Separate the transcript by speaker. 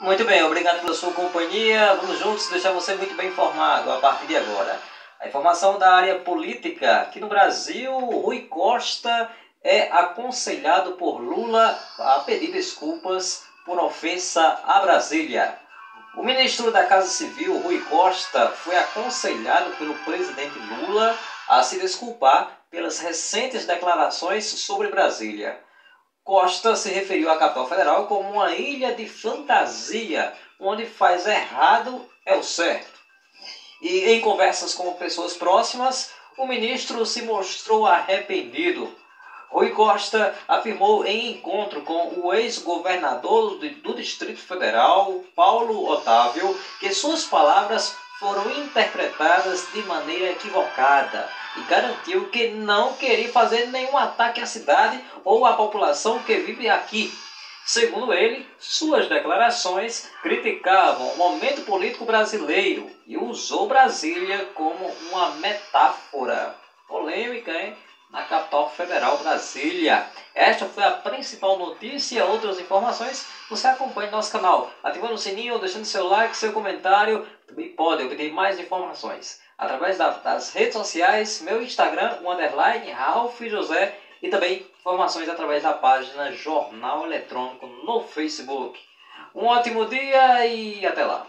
Speaker 1: Muito bem, obrigado pela sua companhia. Vamos juntos deixar você muito bem informado a partir de agora. A informação da área política. Aqui no Brasil, Rui Costa é aconselhado por Lula a pedir desculpas por ofensa a Brasília. O ministro da Casa Civil, Rui Costa, foi aconselhado pelo presidente Lula a se desculpar pelas recentes declarações sobre Brasília. Costa se referiu à capital federal como uma ilha de fantasia, onde faz errado é o certo. E em conversas com pessoas próximas, o ministro se mostrou arrependido. Rui Costa afirmou em encontro com o ex-governador do Distrito Federal, Paulo Otávio, que suas palavras foram interpretadas de maneira equivocada e garantiu que não queria fazer nenhum ataque à cidade ou à população que vive aqui. Segundo ele, suas declarações criticavam o momento político brasileiro e usou Brasília como uma metáfora. Polêmica, hein? Na capital federal, Brasília. Esta foi a principal notícia. Outras informações você acompanha no nosso canal, ativando o sininho, deixando seu like, seu comentário. Também pode obter mais informações através das redes sociais, meu Instagram, o underline, Ralph José, e também informações através da página Jornal Eletrônico no Facebook. Um ótimo dia e até lá!